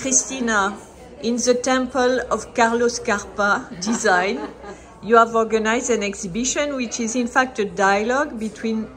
Cristina, in the temple of Carlo Scarpa design, you have organized an exhibition which is in fact a dialogue between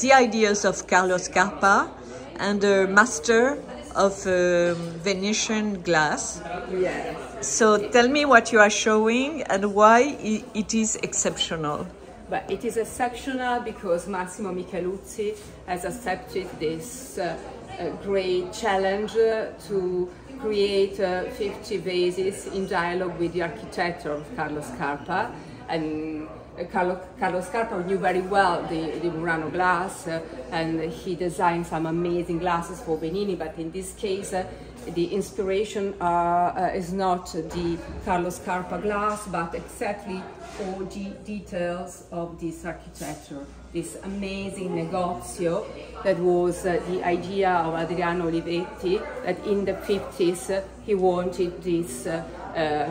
the ideas of Carlo Scarpa and a master of um, Venetian glass. Yes. So tell me what you are showing and why it is exceptional. But it is exceptional because Massimo Micheluzzi has accepted this uh, uh, great challenge uh, to create uh, 50 vases in dialogue with the architecture of Carlo Scarpa. And Carlo, Carlos Carpa knew very well the, the Murano glass uh, and he designed some amazing glasses for Venini, but in this case, uh, the inspiration uh, uh, is not the Carlo Scarpa glass, but exactly all the details of this architecture, this amazing negozio that was uh, the idea of Adriano Olivetti, that in the 50s uh, he wanted this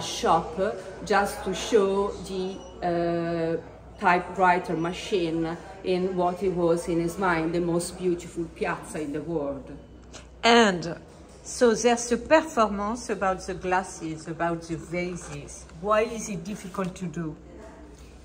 shop just to show the typewriter machine in what it was in his mind, the most beautiful piazza in the world. And so there's a performance about the glasses, about the vases. Why is it difficult to do?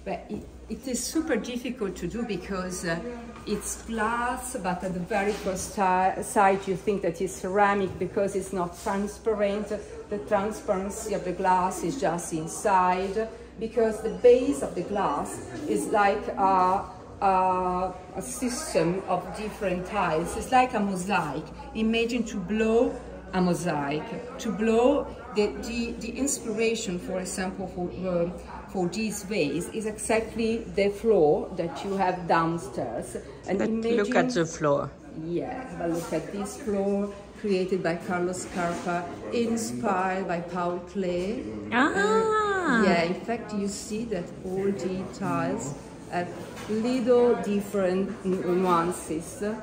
But it, it is super difficult to do because uh, it's glass, but at the very first sight you think that it's ceramic because it's not transparent. The transparency of the glass is just inside because the base of the glass is like a, a, a system of different tiles. It's like a mosaic. Imagine to blow a mosaic. To blow the, the, the inspiration, for example, for, uh, for this vase is exactly the floor that you have downstairs. And But imagine, look at the floor. yeah, but look at this floor created by Carlo Scarpa, inspired by Paul Klee. Ah. Yeah, in fact, you see that all the tiles have little different nuances uh,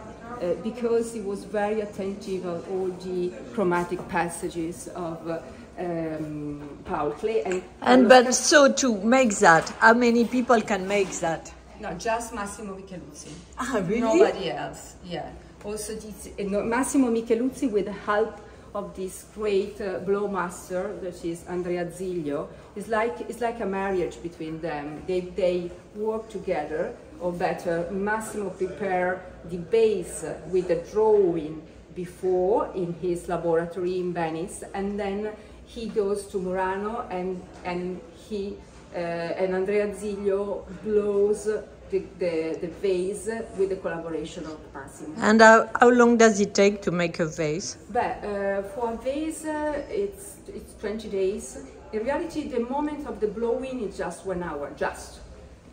because he was very attentive of all the chromatic passages of uh, um, Paul Klee. And, And Carlos but so to make that, how many people can make that? No, just Massimo Micheluzzi. Ah, really? Nobody else. Yeah. Also, this, uh, no, Massimo Micheluzzi, with the help of this great uh, blowmaster, that is Andrea Ziglio, is like it's like a marriage between them. They they work together, or better, Massimo prepare the base with the drawing before in his laboratory in Venice, and then he goes to Murano and and he and Andrea Ziglio blows the, the, the vase with the collaboration of Massimo. And how, how long does it take to make a vase? But uh, for a vase, uh, it's, it's 20 days. In reality, the moment of the blowing is just one hour, just.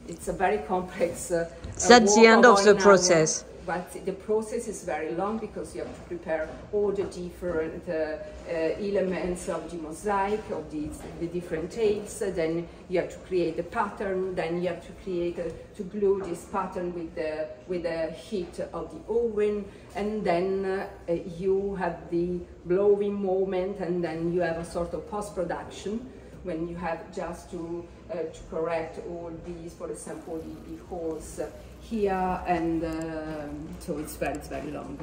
It's a very complex. Uh, That's the end of the process. hour. But the process is very long because you have to prepare all the different uh, uh, elements of the mosaic, of the, the different tapes. Then you have to create the pattern. Then you have to create, uh, to glue this pattern with the, with the heat of the oven. And then uh, you have the blowing moment and then you have a sort of post-production when you have just to, uh, to correct all these, for example, the, the holes here, and um so it's very, it's very long.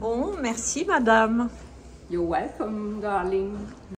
Bon, merci madame. You're welcome, darling.